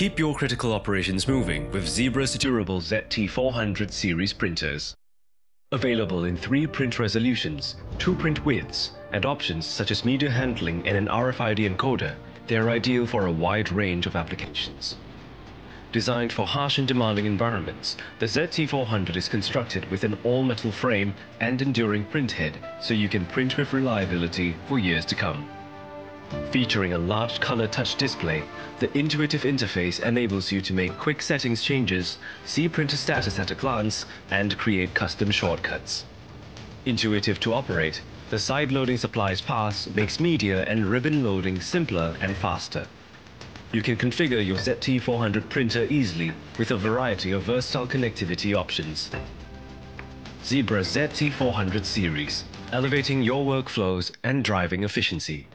Keep your critical operations moving with Zebra's durable ZT400 series printers. Available in three print resolutions, two print widths, and options such as media handling and an RFID encoder, they are ideal for a wide range of applications. Designed for harsh and demanding environments, the ZT400 is constructed with an all-metal frame and enduring print head so you can print with reliability for years to come. Featuring a large color touch display, the intuitive interface enables you to make quick settings changes, see printer status at a glance, and create custom shortcuts. Intuitive to operate, the side-loading supplies pass makes media and ribbon loading simpler and faster. You can configure your ZT400 printer easily with a variety of versatile connectivity options. Zebra ZT400 series, elevating your workflows and driving efficiency.